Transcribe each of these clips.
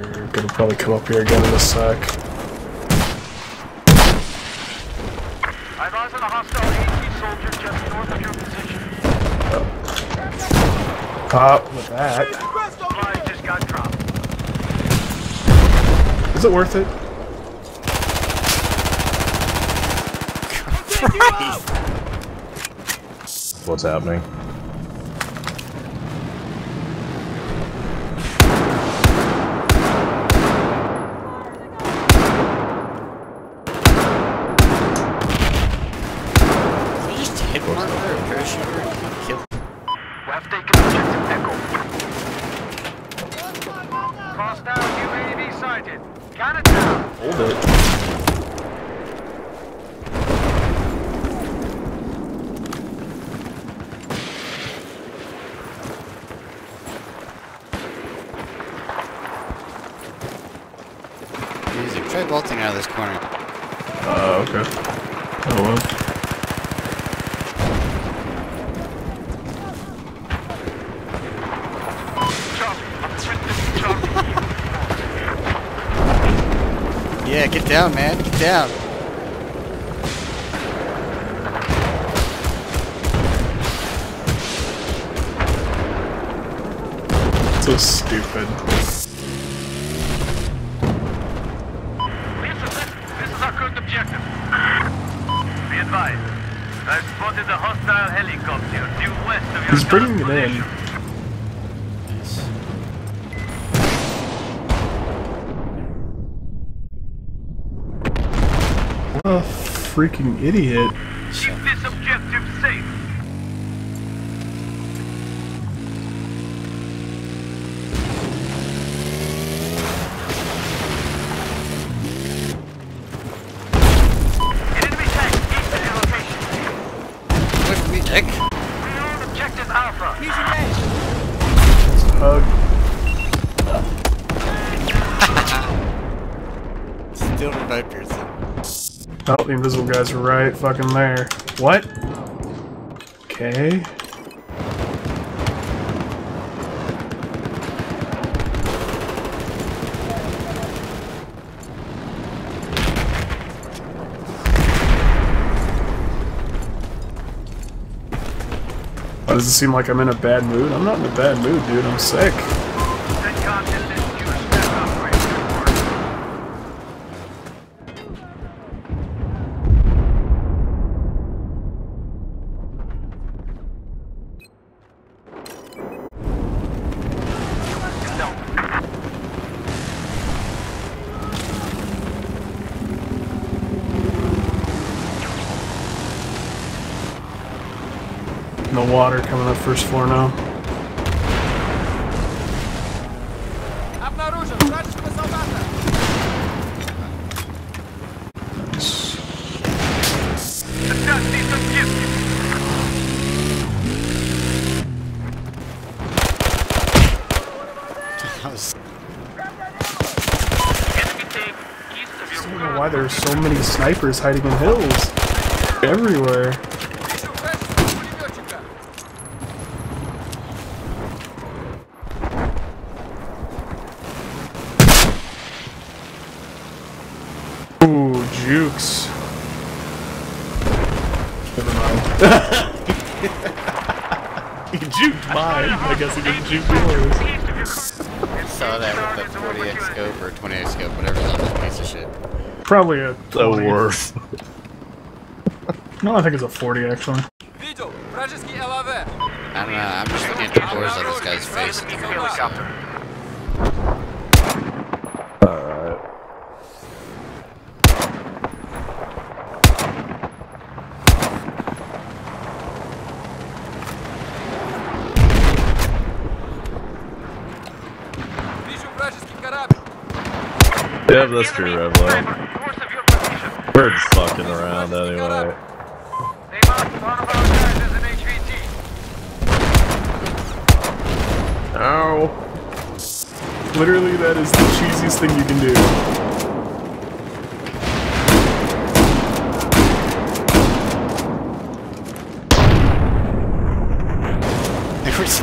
sniper spotted. They're gonna probably come up here again in a sec. I've eyes on a hostile AT soldier just north of your position. Pop with that. Fly just got dropped. Is it worth it? What's happening? Did you just hit marker or parachuter and kill We have taken objective Echo. Hostile UAV sighted. Count it down. Hold it. Music. Try bolting out of this corner. Uh, okay. Oh well. Yeah, get down, man. Get down. So stupid. This is it. This is our current objective. Be advised. I've spotted a hostile helicopter due west of your He's bringing it in. What a freaking idiot. Keep this objective safe. Enemy tank east location. Look at. We own objective Alpha. Hug. Still revived yourself. Oh, the invisible guys right fucking there. What? Okay. Does it seem like I'm in a bad mood? I'm not in a bad mood, dude. I'm sick. the water coming up first floor now. I don't know why there's so many snipers hiding in hills everywhere. juked mine. I guess it didn't juke yours. saw that with the 40x scope or 20x scope, whatever that piece of shit. Probably a the worst. no, I think it's a 40 actually. I don't know, I'm just looking at the doors of this guy's face at the moment. Yeah, that's true, Revlo. sniper north of your position. We're just fucking around anyway. They marked one of our guys as an HVT. Ow. Literally, that is the cheesiest thing you can do. There was-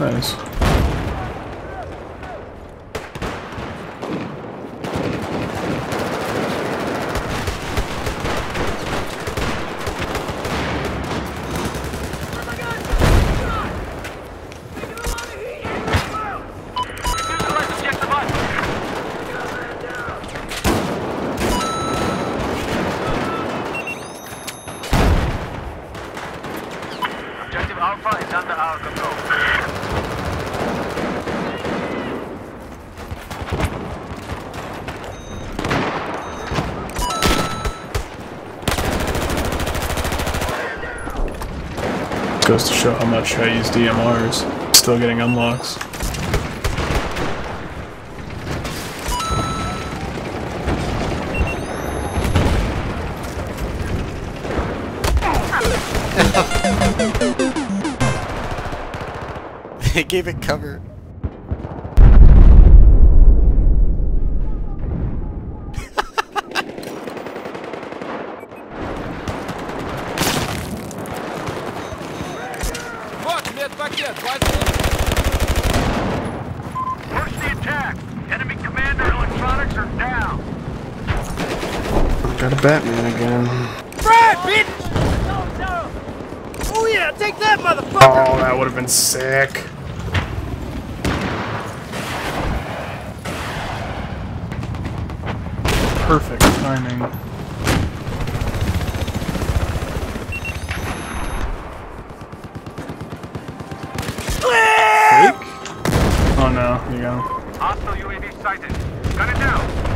Nice. Goes to show how much I use DMRs. Still getting unlocks. They gave it cover. Got a Batman again. Right, bitch! Oh yeah, take that, motherfucker! Oh, that would have been sick. Perfect timing. Ah! Fake? Oh no, you go. Hostile UAV sighted. Gun it down.